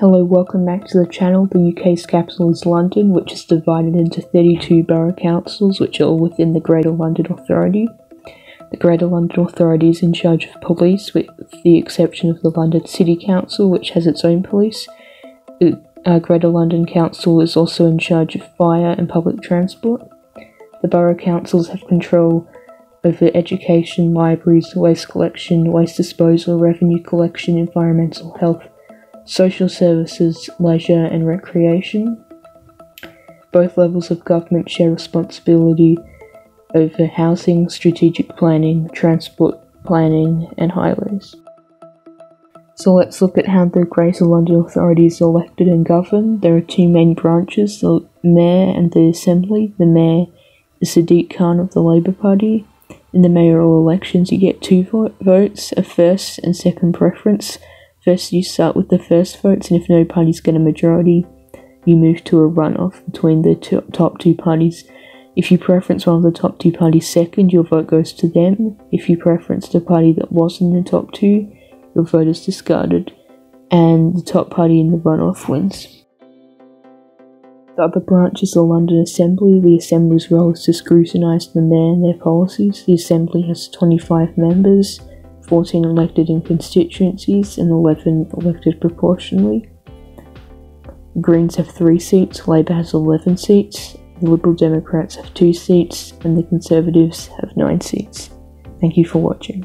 Hello, welcome back to the channel. The UK's capital is London, which is divided into 32 borough councils, which are all within the Greater London Authority. The Greater London Authority is in charge of police, with the exception of the London City Council, which has its own police. The uh, Greater London Council is also in charge of fire and public transport. The borough councils have control over education, libraries, waste collection, waste disposal, revenue collection, environmental health, social services, leisure, and recreation. Both levels of government share responsibility over housing, strategic planning, transport planning, and highways. So let's look at how the Greater London Authority is elected and governed. There are two main branches, the Mayor and the Assembly. The Mayor is Sadiq Khan of the Labour Party. In the mayoral elections, you get two vo- votes, a first and second preference. First, you start with the first votes, and if no parties get a majority, you move to a runoff between the two, top two parties. If you preference one of the top two parties second, your vote goes to them. If you preference the party that wasn't in the top two, your vote is discarded, and the top party in the runoff wins. The other branch is the London Assembly. The Assembly's role is to scrutinise the Mayor and their policies. The Assembly has 25 members, 14 elected in constituencies, and 11 elected proportionally. The Greens have 3 seats, Labour has 11 seats, the Liberal Democrats have 2 seats, and the Conservatives have 9 seats. Thank you for watching.